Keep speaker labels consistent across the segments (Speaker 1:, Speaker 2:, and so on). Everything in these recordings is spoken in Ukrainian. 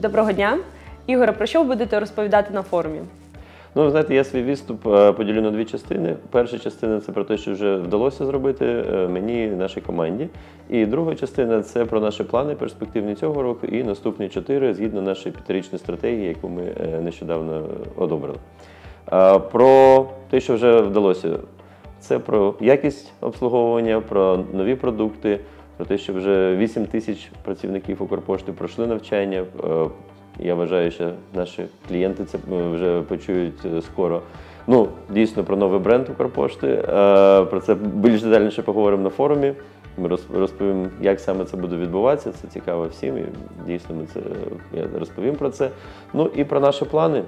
Speaker 1: Доброго дня. Ігоре, про що ви будете розповідати на форумі?
Speaker 2: Ну, знаєте, я свій відступ е, поділю на дві частини. Перша частина це про те, що вже вдалося зробити е, мені, нашій команді. І друга частина це про наші плани перспективні цього року і наступні чотири згідно нашої п'ятирічної стратегії, яку ми е, нещодавно одобрили. Про те, що вже вдалося, це про якість обслуговування, про нові продукти, про те, що вже 8 тисяч працівників Укрпошти пройшли навчання. Е, Я вважаю, що наші клієнти це е, вже почують е, скоро. Ну, дійсно, про новий бренд Укрпошти. Про це більш детальніше поговоримо на форумі. Ми роз- розповімо, як саме це буде відбуватися. Це цікаво всім. І дійсно, ми це я розповім про це. Ну і про наші плани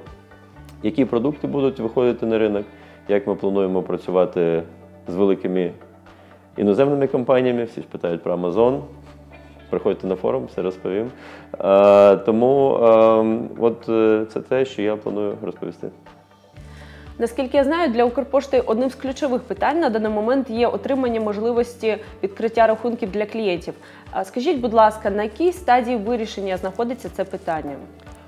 Speaker 2: які продукти будуть виходити на ринок, як ми плануємо працювати з великими іноземними компаніями. Всі ж питають про Amazon. Приходьте на форум, все розповім. Е, тому е, от е, це те, що я планую розповісти.
Speaker 1: Наскільки я знаю, для Укрпошти одним з ключових питань на даний момент є отримання можливості відкриття рахунків для клієнтів. Скажіть, будь ласка, на якій стадії вирішення знаходиться це питання?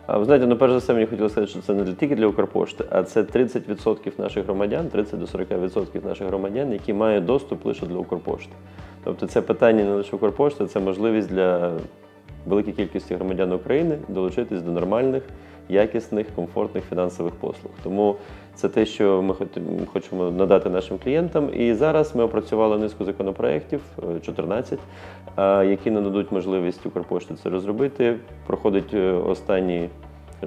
Speaker 2: Ви знаєте, ну перш за все, мені хотілося сказати, що це не тільки для Укрпошти, а це 30% наших громадян, 30 до 40% наших громадян, які мають доступ лише для Укрпошти. Тобто це питання не лише Укрпошти, це можливість для великої кількості громадян України долучитись до нормальних, якісних, комфортних фінансових послуг. Тому це те, що ми хочемо надати нашим клієнтам. І зараз ми опрацювали низку законопроєктів, е, 14, е, які нададуть можливість Укрпошті це розробити. Проходить е, останні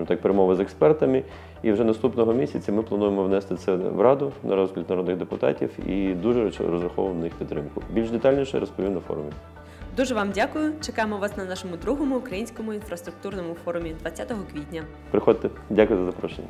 Speaker 2: так, перемови з експертами. І вже наступного місяця ми плануємо внести це в Раду на розгляд народних депутатів і дуже розраховуємо на їх підтримку. Більш детальніше розповім на форумі.
Speaker 1: Дуже вам дякую. Чекаємо вас на нашому другому українському інфраструктурному форумі 20 квітня.
Speaker 2: Приходьте, дякую за запрошення.